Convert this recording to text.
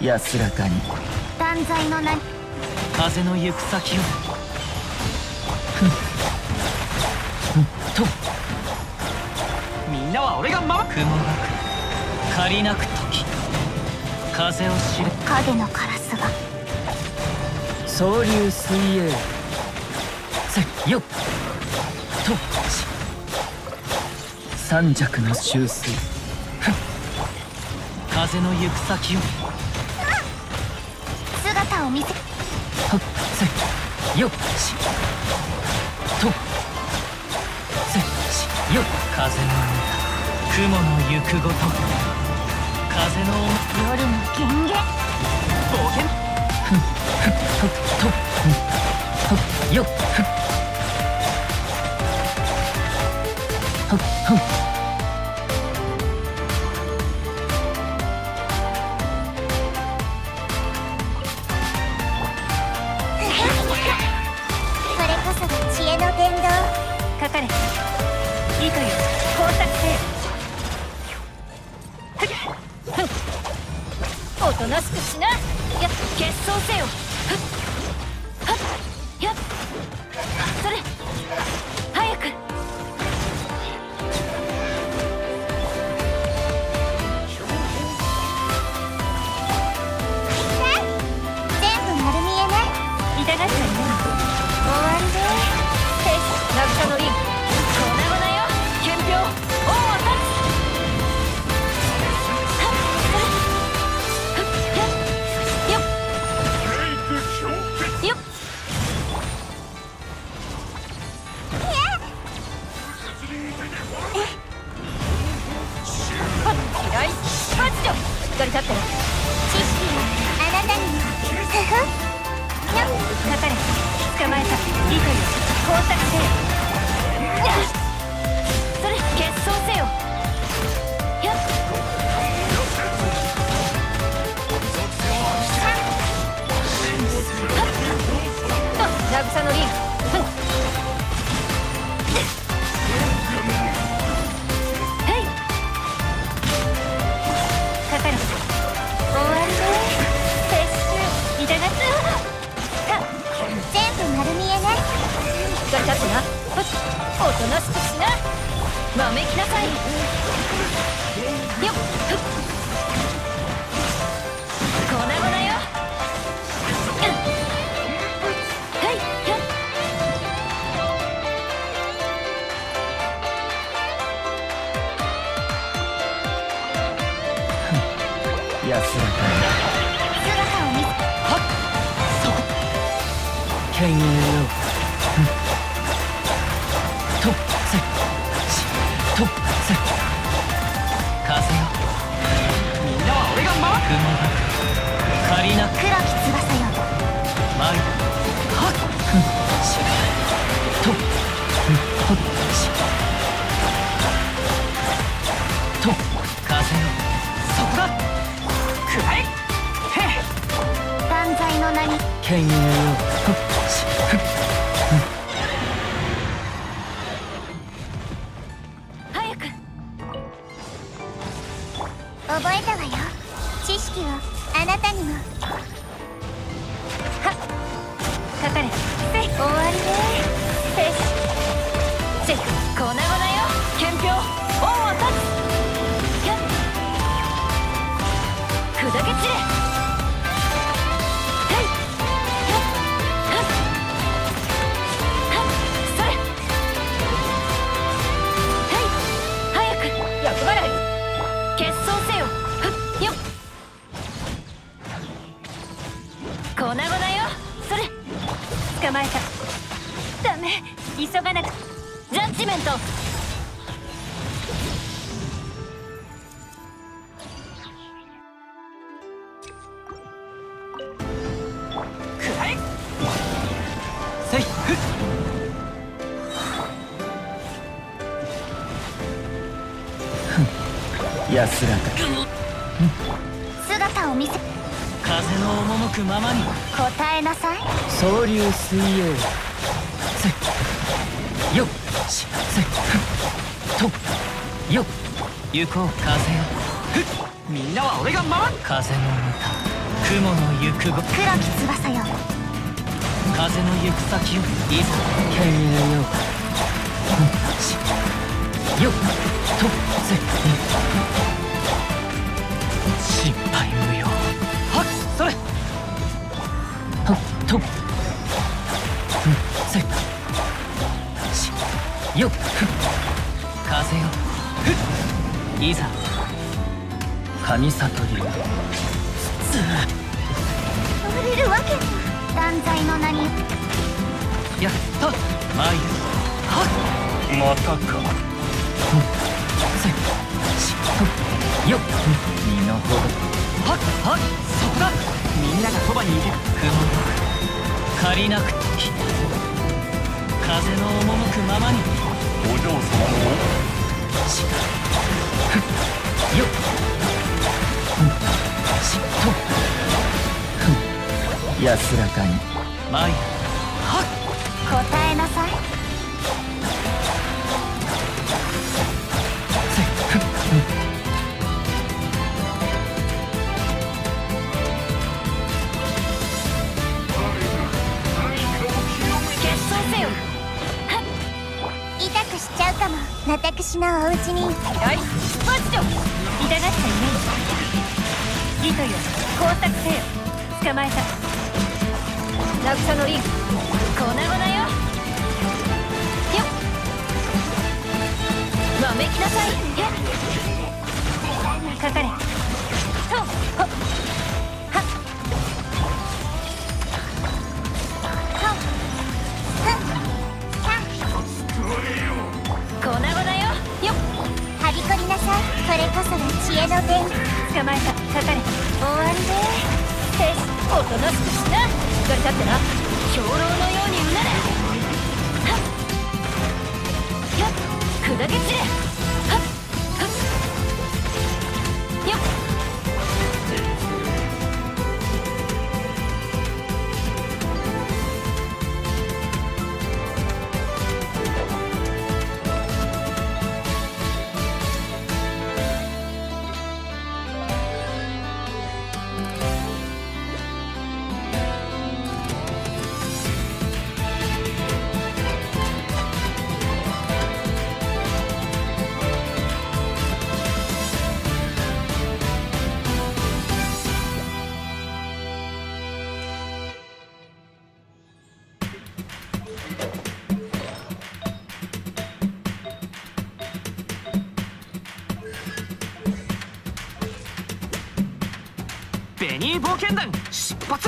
安らかに断罪の名風の行く先をふんとみんなは俺が守る雲がく借りなく時風を知る影のカラスが総流水泳せよ。っと三尺の修水風の行く先を姿を見せはっせよっしとせしよっ風の雲の行くごと風の夜の権限冒険ふっとはっよっふっはっかかれ。いいかよ工作せよ。おとなしくしな。や結晶せよ。はっ。はっ。やっ。それ。まえたいいかよ工作せよ。やっ。それ結晶せよやっ。と渚のリンふおとなしくしな。わめきなさい。よっ。粉々よ。うん。はい。よっ安らか姿を見せ。に権威よとせしとせ風よみんなは俺が守る雲がく借りなく黒き翼よ舞はっしとはっしと風よそこだくらえへえ断罪の名に権威よはっふっ終わりね。安らか。姿を見せ。風の赴くままに。答えなさい。総流水泳せよっ。しせとよっ。行こう。風よ。ふっみんなは俺が守る風の歌雲の行くご黒き翼よ。風の行く先をいざ。経営よしよっとせ心配無用。はっ。それ。はっ。とせしよっふ風よふっいざ神里流降りるわけに断罪の名にやった参るはっまたかよっ身の程はっはっそこだ。みんながそばにいる雲が借りなく時風の赴くままにお嬢様のしふっ。よっ。しっ。とふん安らかに。参る私のお家に。はい出発よ痛がったイメージ糸よ。工作せよ。捕まえた渚のリング粉々よ。よっ。わめきなさい。へっ。かかれ。とほ捕まえた。かかれ終わりでへしおとなしくしな。しっかり立ってな。兵糧のようにうなれはっ。よっ砕け散れ。ニー冒険団出発